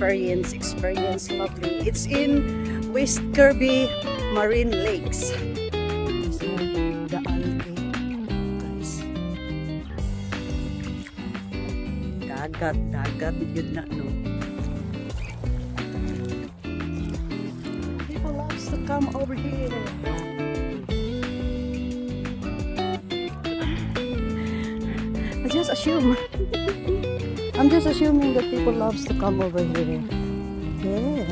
experience, experience lovely. It's in West Kirby Marine Lakes. The algae, guys. Dagat, dagat, yun na, no? People loves to come over here. I just assume. I'm just assuming that people loves to come over here. Yeah.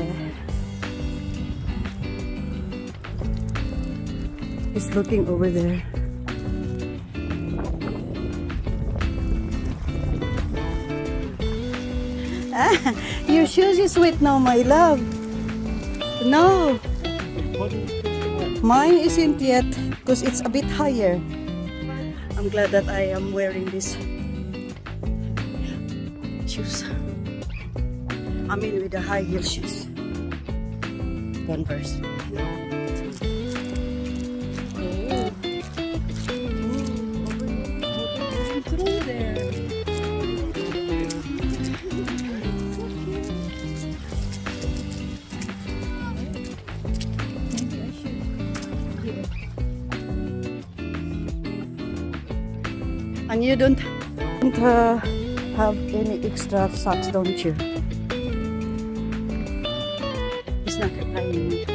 It's looking over there. Your shoes is wet now, my love. No, mine isn't yet because it's a bit higher. I'm glad that I am wearing this shoes. I mean with the high heel shoes. Converse. Here. And you don't, don't uh, have any extra socks, don't you? It's not replying.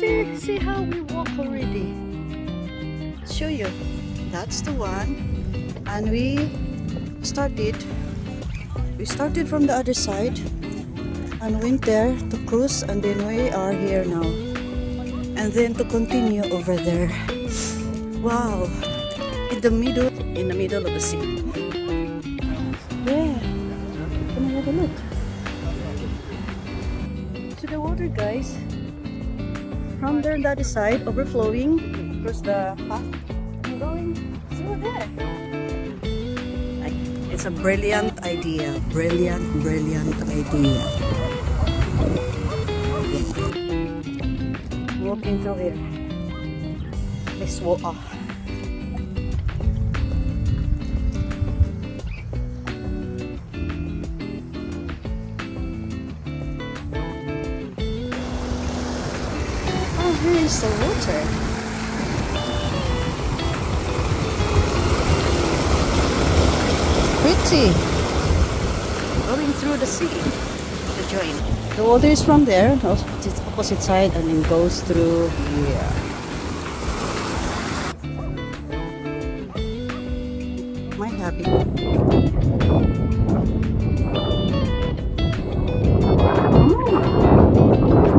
See, see how we walk already. Show you. That's the one. And we started. We started from the other side and went there to cruise, and then we are here now. And then to continue over there. Wow, in the middle, in the middle of the sea. Yeah, come have a look. To the water, guys. From there, other side, overflowing across the path. I'm going through there. It's a brilliant idea. Brilliant, brilliant idea. Walking through here. Let's walk off. Oh. Oh, here is the water. Pretty. Going through the sea to join. The water is from there, opposite opposite side, and then goes through here. My hobby. Mm.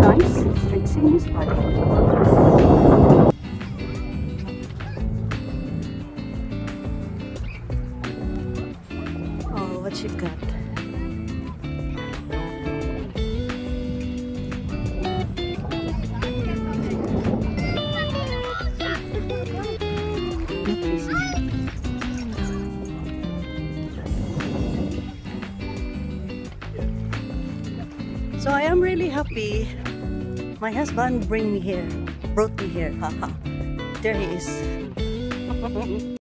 Nice. Stretching his body. What you got? So I am really happy. My husband bring me here, brought me here. Haha. there he is.